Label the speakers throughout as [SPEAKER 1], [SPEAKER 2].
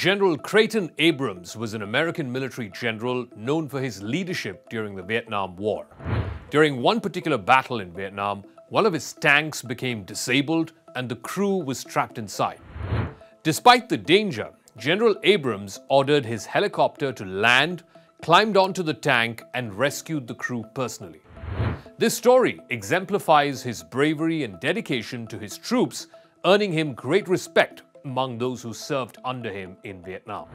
[SPEAKER 1] General Creighton Abrams was an American military general known for his leadership during the Vietnam War. During one particular battle in Vietnam, one of his tanks became disabled and the crew was trapped inside. Despite the danger, General Abrams ordered his helicopter to land, climbed onto the tank, and rescued the crew personally. This story exemplifies his bravery and dedication to his troops, earning him great respect among those who served under him in Vietnam.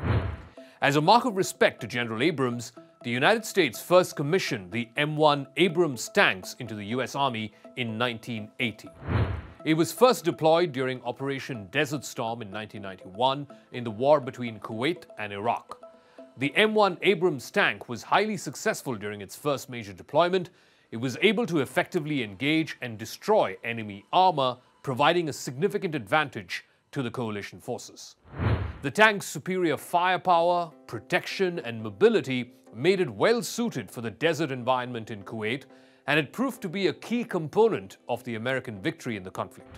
[SPEAKER 1] As a mark of respect to General Abrams, the United States first commissioned the M1 Abrams tanks into the US Army in 1980. It was first deployed during Operation Desert Storm in 1991 in the war between Kuwait and Iraq. The M1 Abrams tank was highly successful during its first major deployment. It was able to effectively engage and destroy enemy armor, providing a significant advantage to the coalition forces. The tank's superior firepower, protection, and mobility made it well suited for the desert environment in Kuwait, and it proved to be a key component of the American victory in the conflict.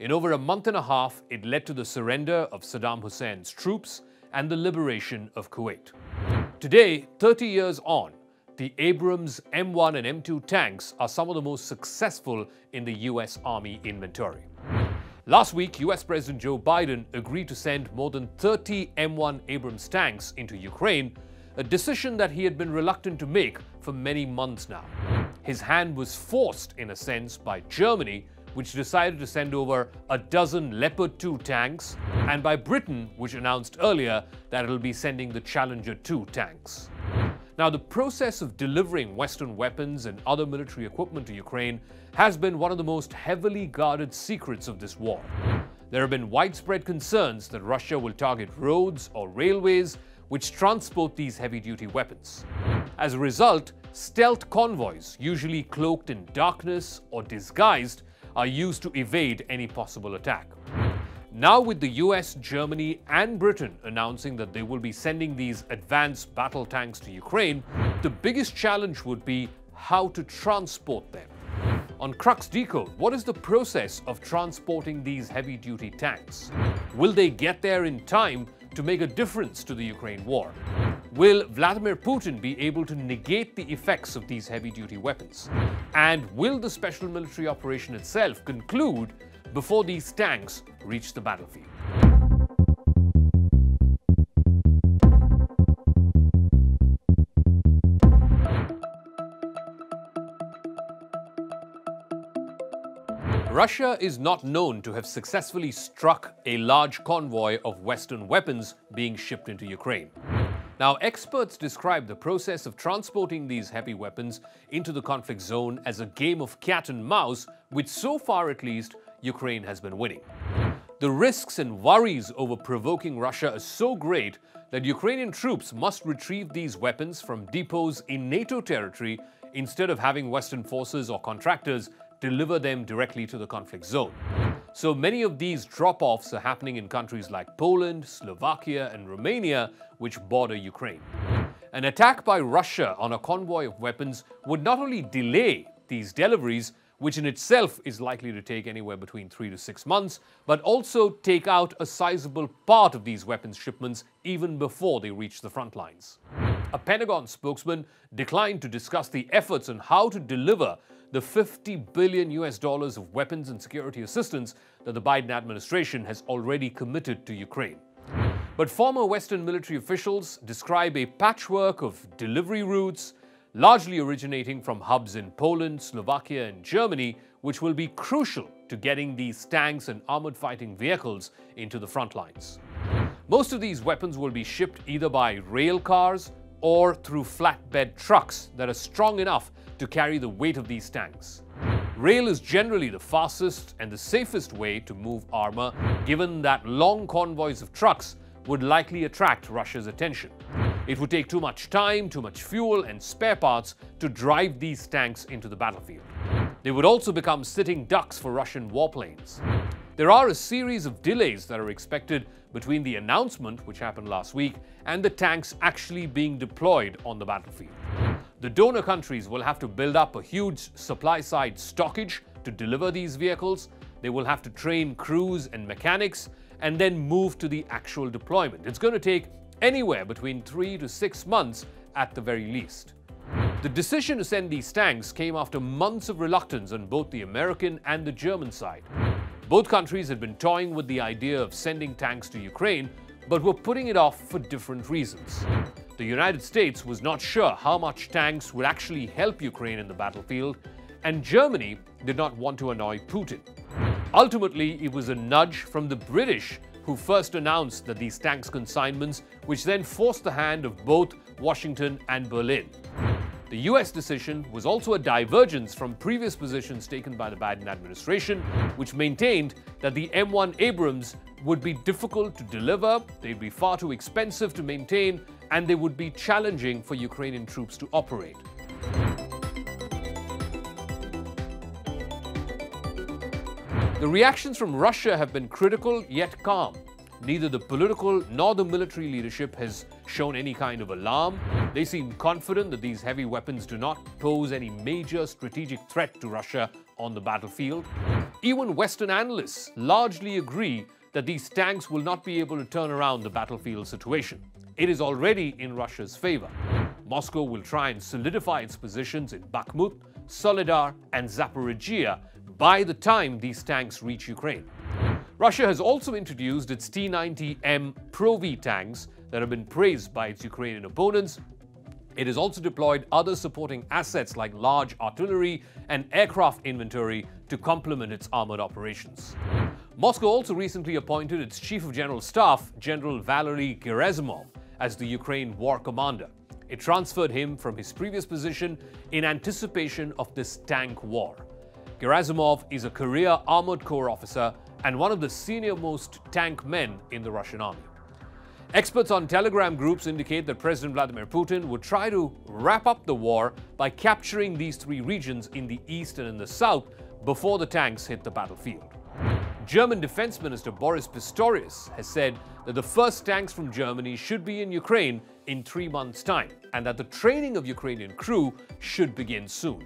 [SPEAKER 1] In over a month and a half, it led to the surrender of Saddam Hussein's troops and the liberation of Kuwait. Today, 30 years on, the Abrams M1 and M2 tanks are some of the most successful in the US Army inventory. Last week, US President Joe Biden agreed to send more than 30 M1 Abrams tanks into Ukraine, a decision that he had been reluctant to make for many months now. His hand was forced, in a sense, by Germany, which decided to send over a dozen Leopard 2 tanks, and by Britain, which announced earlier that it'll be sending the Challenger 2 tanks. Now, the process of delivering Western weapons and other military equipment to Ukraine has been one of the most heavily guarded secrets of this war. There have been widespread concerns that Russia will target roads or railways which transport these heavy-duty weapons. As a result, stealth convoys, usually cloaked in darkness or disguised, are used to evade any possible attack. Now with the US, Germany and Britain announcing that they will be sending these advanced battle tanks to Ukraine, the biggest challenge would be how to transport them. On Crux Decode, what is the process of transporting these heavy-duty tanks? Will they get there in time to make a difference to the Ukraine war? Will Vladimir Putin be able to negate the effects of these heavy-duty weapons? And will the special military operation itself conclude before these tanks reach the battlefield. Russia is not known to have successfully struck a large convoy of Western weapons being shipped into Ukraine. Now, experts describe the process of transporting these heavy weapons into the conflict zone as a game of cat and mouse, which so far at least Ukraine has been winning. The risks and worries over provoking Russia are so great that Ukrainian troops must retrieve these weapons from depots in NATO territory instead of having Western forces or contractors deliver them directly to the conflict zone. So many of these drop-offs are happening in countries like Poland, Slovakia and Romania, which border Ukraine. An attack by Russia on a convoy of weapons would not only delay these deliveries, which in itself is likely to take anywhere between three to six months, but also take out a sizable part of these weapons shipments even before they reach the front lines. A Pentagon spokesman declined to discuss the efforts on how to deliver the 50 billion US dollars of weapons and security assistance that the Biden administration has already committed to Ukraine. But former Western military officials describe a patchwork of delivery routes, largely originating from hubs in Poland, Slovakia and Germany, which will be crucial to getting these tanks and armored fighting vehicles into the front lines. Most of these weapons will be shipped either by rail cars or through flatbed trucks that are strong enough to carry the weight of these tanks. Rail is generally the fastest and the safest way to move armor, given that long convoys of trucks would likely attract Russia's attention. It would take too much time, too much fuel and spare parts to drive these tanks into the battlefield. They would also become sitting ducks for Russian warplanes. There are a series of delays that are expected between the announcement, which happened last week, and the tanks actually being deployed on the battlefield. The donor countries will have to build up a huge supply-side stockage to deliver these vehicles. They will have to train crews and mechanics, and then move to the actual deployment. It's going to take anywhere between three to six months at the very least. The decision to send these tanks came after months of reluctance on both the American and the German side. Both countries had been toying with the idea of sending tanks to Ukraine, but were putting it off for different reasons. The United States was not sure how much tanks would actually help Ukraine in the battlefield, and Germany did not want to annoy Putin. Ultimately, it was a nudge from the British who first announced that these tanks consignments, which then forced the hand of both Washington and Berlin. The US decision was also a divergence from previous positions taken by the Biden administration, which maintained that the M1 Abrams would be difficult to deliver, they'd be far too expensive to maintain, and they would be challenging for Ukrainian troops to operate. The reactions from Russia have been critical yet calm. Neither the political nor the military leadership has shown any kind of alarm. They seem confident that these heavy weapons do not pose any major strategic threat to Russia on the battlefield. Even Western analysts largely agree that these tanks will not be able to turn around the battlefield situation. It is already in Russia's favor. Moscow will try and solidify its positions in Bakhmut, Soledar, and Zaporizhia by the time these tanks reach Ukraine. Russia has also introduced its T-90M Proryv tanks that have been praised by its Ukrainian opponents. It has also deployed other supporting assets like large artillery and aircraft inventory to complement its armored operations. Moscow also recently appointed its Chief of General Staff, General Valery Gerasimov, as the Ukraine war commander. It transferred him from his previous position in anticipation of this tank war. Gerasimov is a career Armored Corps officer and one of the senior-most tank men in the Russian army. Experts on telegram groups indicate that President Vladimir Putin would try to wrap up the war by capturing these three regions in the east and in the south before the tanks hit the battlefield. German Defense Minister Boris Pistorius has said that the first tanks from Germany should be in Ukraine in three months' time and that the training of Ukrainian crew should begin soon.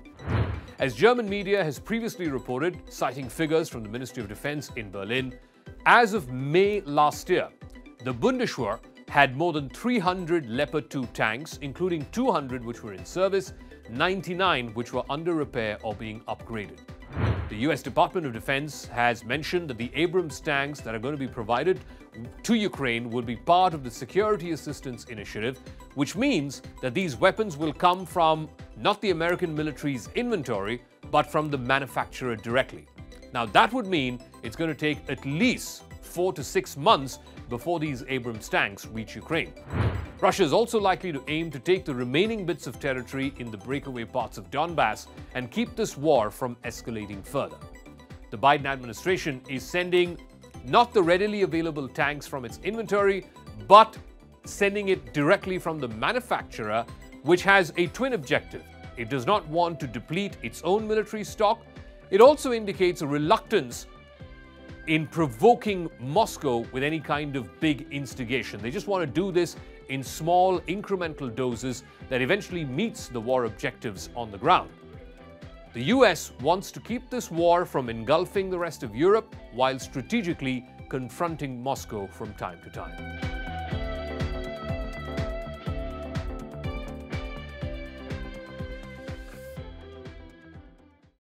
[SPEAKER 1] As German media has previously reported, citing figures from the Ministry of Defense in Berlin, as of May last year, the Bundeswehr had more than 300 Leopard 2 tanks, including 200 which were in service, 99 which were under repair or being upgraded. The US Department of Defense has mentioned that the Abrams tanks that are going to be provided to Ukraine will be part of the Security Assistance Initiative, which means that these weapons will come from not the American military's inventory, but from the manufacturer directly. Now, that would mean it's going to take at least four to six months before these Abrams tanks reach Ukraine. Russia is also likely to aim to take the remaining bits of territory in the breakaway parts of Donbass and keep this war from escalating further. The Biden administration is sending not the readily available tanks from its inventory, but sending it directly from the manufacturer, which has a twin objective. It does not want to deplete its own military stock. It also indicates a reluctance in provoking Moscow with any kind of big instigation. They just want to do this in small incremental doses that eventually meets the war objectives on the ground. The US wants to keep this war from engulfing the rest of Europe while strategically confronting Moscow from time to time.